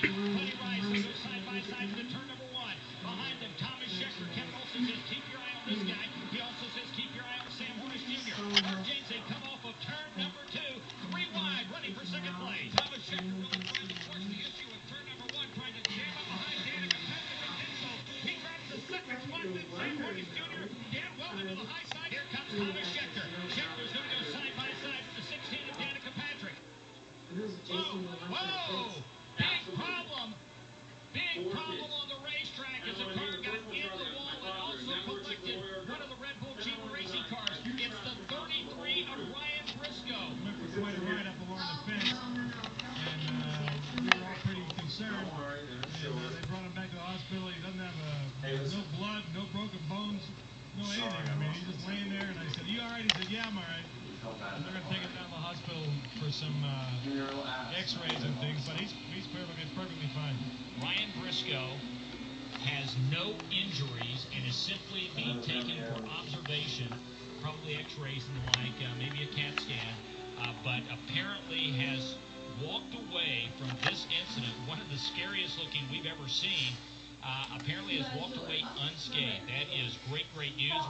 Buddy Rice, they side by side to turn number one. Behind them, Thomas Scheckter. Kevin Olson says, keep your eye on this guy. He also says, keep your eye on Sam Hornish Jr. Mark James, they come off of turn number two. Three wide, running for second place. Thomas Scheckter really trying the issue of turn number one, trying to jam up behind Danica Patrick. He grabs the second spot with Sam Hornish Jr. Dan Wheldon to the high side. Here comes Thomas Scheckter. Scheckter's going to go side by side with the 16 of Danica Patrick. Whoa, whoa! Collected one of the Red Bull Jeep racing cars. It's the 33 of Ryan Briscoe. Went quite a ride up along the fence, and uh, we were all pretty concerned. And uh, they brought him back to the hospital. He doesn't have a, no blood, no broken bones, no anything. I mean, he's just laying there. And I said, "You all right?" He said, "Yeah, I'm all right." And they're gonna take him down to the hospital for some uh, X-rays and things, but he's he's perfectly perfectly fine. Ryan Briscoe has no injuries and is simply being taken for observation, probably x-rays and the like, uh, maybe a CAT scan, uh, but apparently has walked away from this incident, one of the scariest looking we've ever seen. Uh, apparently has walked away unscathed. That is great, great news.